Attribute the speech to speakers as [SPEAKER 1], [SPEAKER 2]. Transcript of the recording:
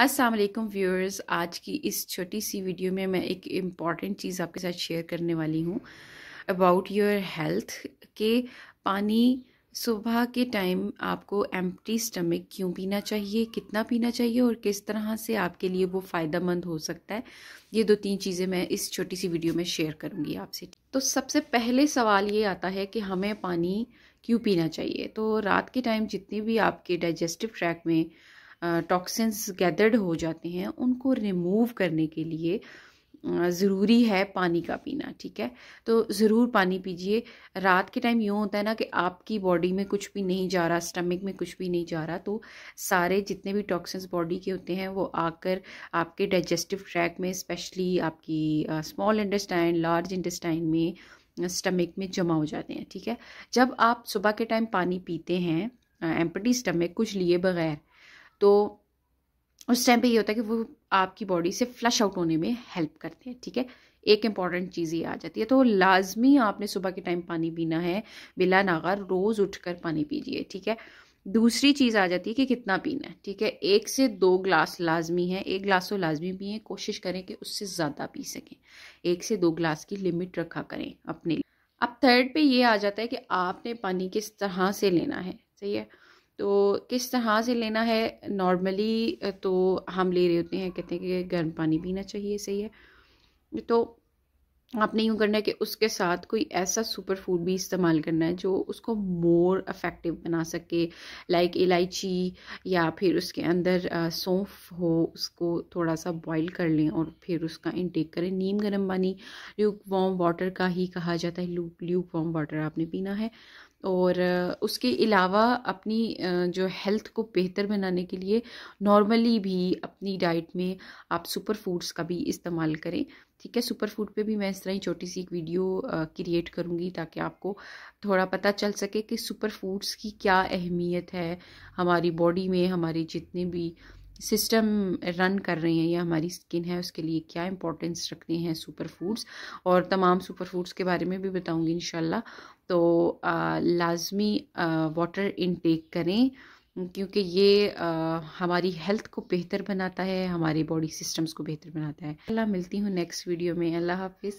[SPEAKER 1] अस्सलाम वालेकुम व्यूअर्स। आज की इस छोटी सी वीडियो में मैं एक इंपॉर्टेंट चीज़ आपके साथ शेयर करने वाली हूँ। अबाउट योर हेल्थ के पानी सुबह के टाइम आपको एम्प्टी स्टमक क्यों पीना चाहिए, कितना पीना चाहिए और किस तरह से आपके लिए वो फ़ायदा हो सकता है, ये दो तीन चीज़ें मैं इस छोटी सी वीडियो में शेयर करूँगी आपसे। तो सबसे पहले सवाल ये आता है कि हमें पानी क्यों पीना चाहिए? तो रात के टाइम जितने भी आपके डाइजेस्टिव ट्रैक में टॉक्सिन्स गैदर्ड हो जाते हैं, उनको रिमूव करने के लिए ज़रूरी है पानी का पीना, ठीक है? तो ज़रूर पानी पीजिए। रात के टाइम यूँ होता है ना कि आपकी बॉडी में कुछ भी नहीं जा रहा स्टमक में कुछ भी नहीं जा रहा तो सारे जितने भी टॉक्सिन्स बॉडी के होते हैं, वो आकर आपके डाइजेस्टिव ट्रैक में स्पेशली आपकी स्मॉल इंटेस्टाइन लार्ज इंटेस्टाइन में स्टमक में जमा हो जाते हैं, ठीक है? जब आप सुबह के टाइम पानी पीते हैं एम्पटी स्टमक कुछ लिए बगैर तो उस टाइम पे ये होता है कि वो आपकी बॉडी से फ्लश आउट होने में हेल्प करते हैं, ठीक है? एक इंपॉर्टेंट चीज़ ये आ जाती है। तो लाजमी आपने सुबह के टाइम पानी पीना है, बिला नागा रोज़ उठकर पानी पीजिए, ठीक है? दूसरी चीज़ आ जाती है कि कितना पीना है, ठीक है? एक से दो ग्लास लाजमी है, एक ग्लास तो लाजमी पिए, कोशिश करें कि उससे ज़्यादा पी सकें। एक से दो ग्लास की लिमिट रखा करें अपने अब थर्ड पे ये आ जाता है कि आपने पानी किस तरह से लेना है, सही है? तो किस तरह से लेना है? नॉर्मली तो हम ले रहे होते हैं, कहते हैं कि गर्म पानी पीना चाहिए, सही है। तो आपने यूँ करना है कि उसके साथ कोई ऐसा सुपर फ़ूड भी इस्तेमाल करना है जो उसको मोर अफेक्टिव बना सके लाइक इलायची या फिर उसके अंदर सौंफ हो, उसको थोड़ा सा बॉईल कर लें और फिर उसका इनटेक करें। नीम गर्म पानी ल्यूक वॉम वाटर का ही कहा जाता है। ल्यूक ल्यूक वॉम वाटर आपने पीना है। और उसके अलावा अपनी जो हेल्थ को बेहतर बनाने के लिए नॉर्मली भी अपनी डाइट में आप सुपर फूड्स का भी इस्तेमाल करें। ठीक है सुपर फ़ूड पे भी मैं इस तरह ही छोटी सी एक वीडियो क्रिएट करूँगी ताकि आपको थोड़ा पता चल सके कि सुपर फूड्स की क्या अहमियत है हमारी बॉडी में, हमारे जितने भी सिस्टम रन कर रहे हैं या हमारी स्किन है, उसके लिए क्या इंपॉर्टेंस रखते हैं सुपर फूड्स और तमाम सुपर फूड्स के बारे में भी बताऊँगी इनशाला तो लाजमी वाटर इनटेक करें। क्योंकि ये आ, हमारी हेल्थ को बेहतर बनाता है हमारे बॉडी सिस्टम्स को बेहतर बनाता है। अल्लाह मिलती हूँ नेक्स्ट वीडियो में। अल्लाह हाफिज़।